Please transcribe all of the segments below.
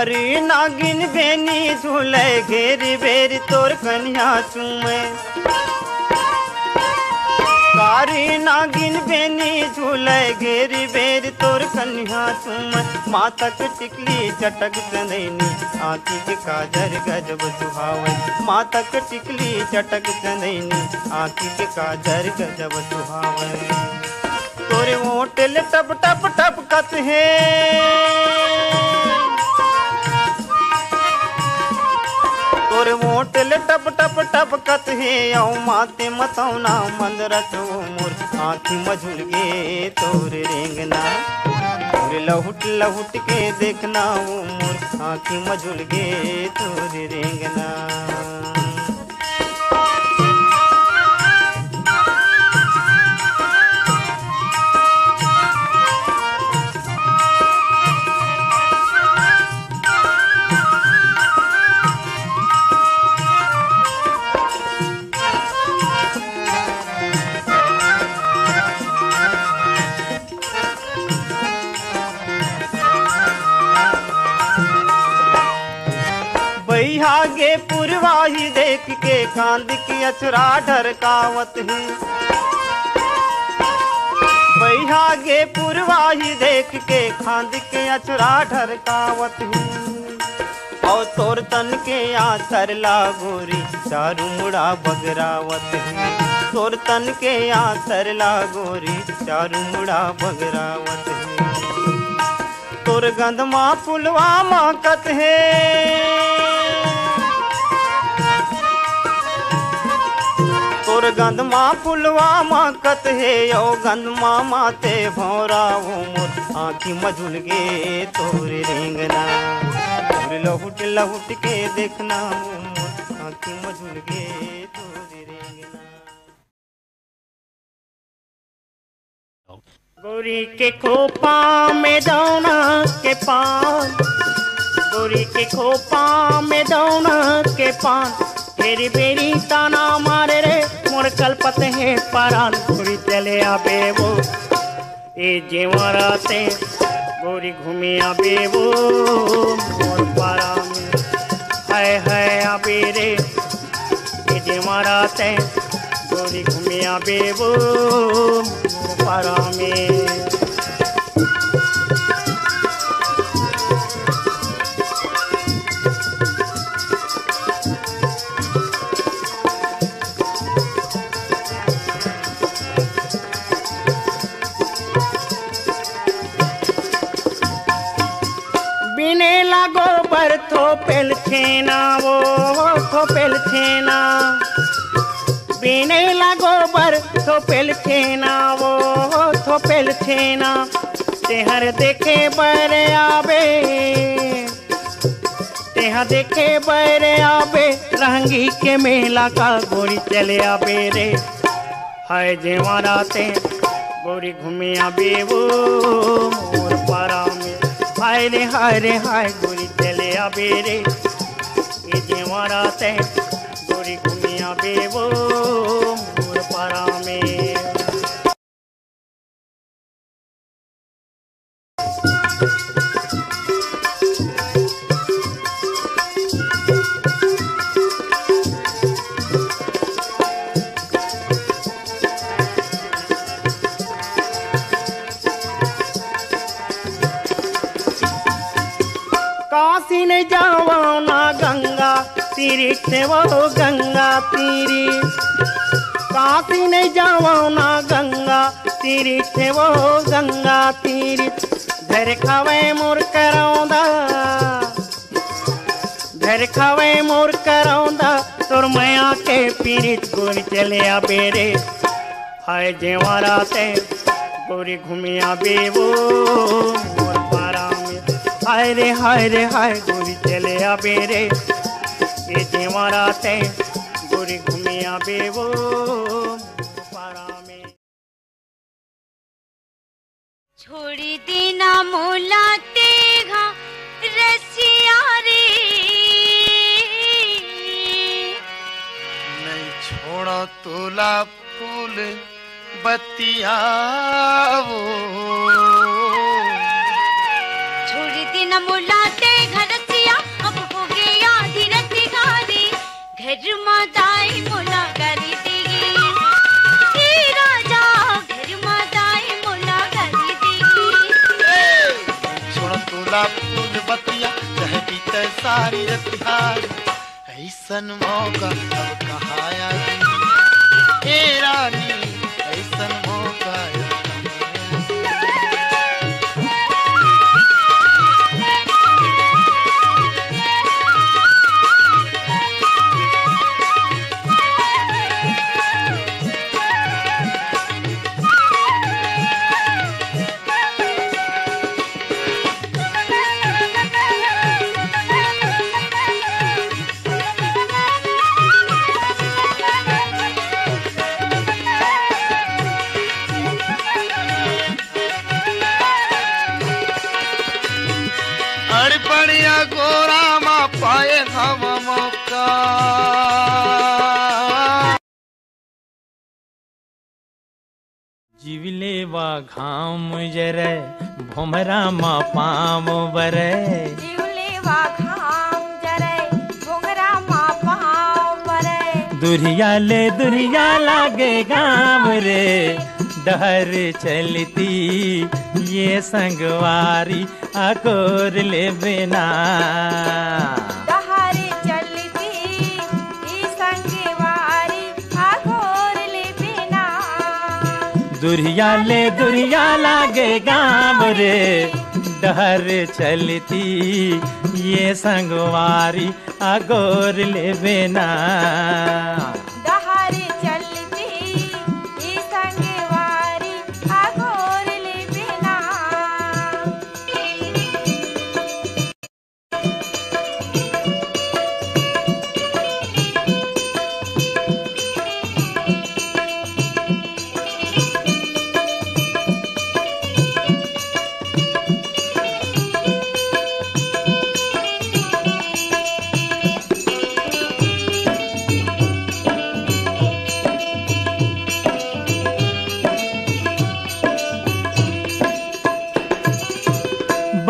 कारी नागिन बेनी झूले घेरी बेरी तोर कन्या चूमे कारी नागिन बेनी झूले घेरी बेरी तोर कन्या चूमे माता के टिकली चटक चंदैनी, आँखी के काजर गजब सुहावे माता के टिकली चटक चंदैनी, आँखी के काजर गजब सुहावे तोरे ओटल टप टप टप कत है। तोरे मोटल टप टप टप कत हे आओ माते मतौना मंदरा तो मोर आँखी मझुल गे तोर रेंगना तोरे लहुट लहुट के देखना वो मोर आँखी मझुल गे तोर रेंगना बैहागे पुरवाही देख के कांद की अचरा ढरकावत है। बैहागे पुरवाही देख के खांद के अचरा ढरकावत है। और तोर तन के आसर लागोरी चारू मुड़ा बगरावत है। तोर तन के आसर लागोरी चारू मुड़ा बगरावत है। तोर गंधमा फुलवा माकत है। तोर गंधमा फुलवा माकत है, यो गंधमा माते भौरा वो मोर आँखी मझुल गे तोरे रेंगना। तोर लहुट लहुट के देखना वो मोर आँखी मझुल गे तोरे रेंगना। गोरी के खोपा में दौना के पान। गोरी के खोपा में दौना के पान। फेरी बेरी ताना मारे रे, मोर कलपत है परान गोरी चले आबे वो। ए जेवराते गोरी घूमे आबे वो, मोर पारा में हाय हाय आबे रे, ए जेवराते गोरी घूमे आबे वो, मोर पारा में। थोपेल छेना बिने लागो बर थोपेल छेना वो थोपेल छेना तेहर देखे बर आबे तेहा देखे बर आबे रंगी के मेला का गोरी चले आबे रे। हाय जेवारा ते गोरी घूमे आबे वो मोर पारा में। हाय रे हाय रे, हाय गोरी चले आबे रे ये जेवारा तीरी से वो गंगा तीरी काशी ने जावा ना गंगा तीरी से वो गंगा तीरी धर खावे मोर करौंदा धर खावे मोर करौंदा तोर माया के पीरित गोरी चले आ बेरे। हाय जेवारा ते गोरी घूमिया बेवो मोर पारा में हाय रे हाय रे, हाय गोरी चले आ बेरे। ये जेवारा गोरी घूमिया बेवो छोड़ी देना मोला तेगा रसिया रे। नहीं छोड़ो तोला फूल बतिया वो। छोड़ी देना मोला ऐसन मौका अब जीवले वा घाम जरे भुमरा मा पाम बरे। दुरिया ले दुरिया लागे गाम रे डहर चलती ये संगवारी अकोर ले बिना। दुरिया ले दुरिया लागे गाँव रे। डहर चलती ये संगवारी अगोर ले बिना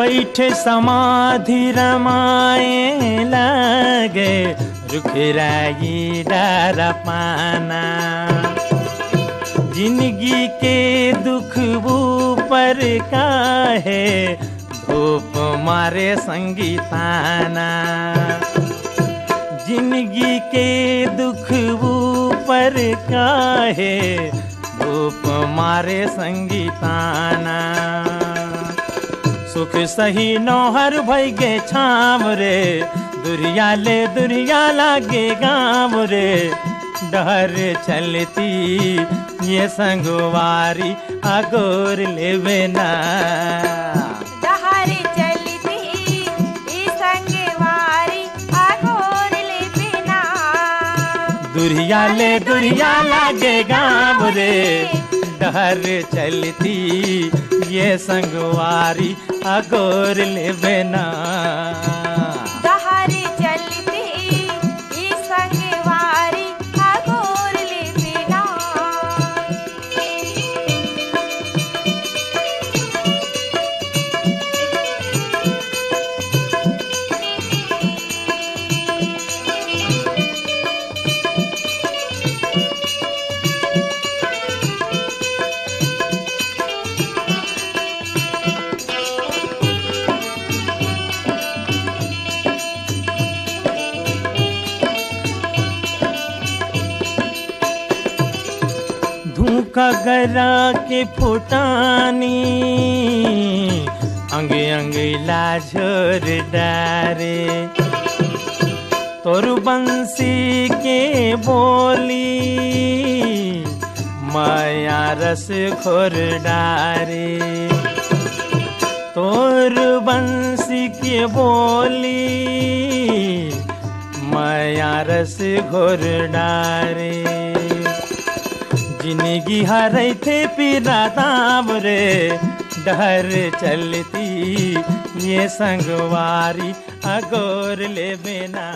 बैठे समाधि रमाए लगे रुखराई डारा पाना। ज़िंदगी के दुख ऊपर का है धूप मारे संगीताना। ज़िंदगी के दुख ऊपर का है धूप मारे संगीताना। सुख सही नौहर भई गे छाम रे। दुरिया ले दुरिया लागे गाम रे। डहर चलती ये संगवारी अगोर ले बिना दहारे चलती ई संगवारी आगोर ले बिना दुरिया ले दुरिया लागे गाम रे। डहर चलती ये संगवारी अगोर ले बिना। धूका गरा के फुटानी। अंग अंग लाझोर डारे। तोर बंसी के बोली, माया रस खोर डारे। तोर बंसी के बोली, माया रस घोर डारे। ज़िंदगी हरे थे पीना दाम रे। डर चलती ये संगवारी अगोर ले बिना।